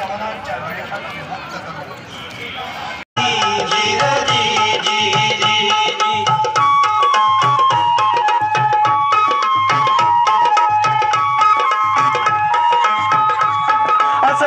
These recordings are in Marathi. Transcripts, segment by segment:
山田ちゃんの100本た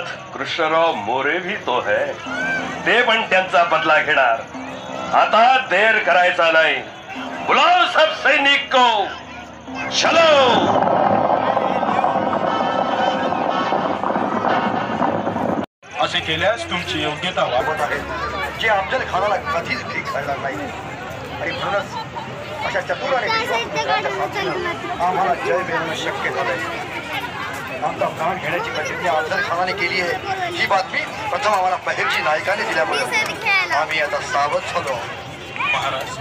साथ कृष्णराव मोरे भी तो है. ते पण त्यांचा बदला घेणार. आता देर करायचा नाही. बुलाव सब सैनिक को. चलो. असे केल्यास तुमची योग्यता वाढ सोबत आहे. जे अफजल खानाला कधीच ठीक करणार नाही. आणि म्हणूनच अशा चतुर आणि विश्वासू मित्रांच्या साथीनं आम्हाला जय मिळवणं शक्य झालंय. आमचा प्राण घेण्याची प्रतिज्ञा अफजल खानाने केली आहे. ही बातमी प्रथम आम्हाला बहेरची नायकाने दिल्यामुळे. आम्ही आता सावध झालो. महाराज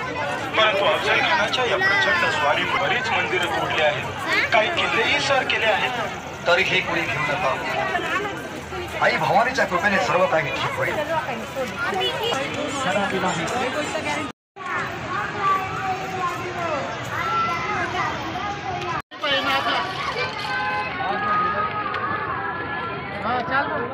परंतु अफजल खानाच्या या प्रचंड स्वारी बरीच मंदिरं तोडली आहेत. काही किल्लेही सर केले आहेत. तरीही कुणी घेऊ नका. आई भवानीच्या कृपेने सर्व काही ठीक होईल. algo?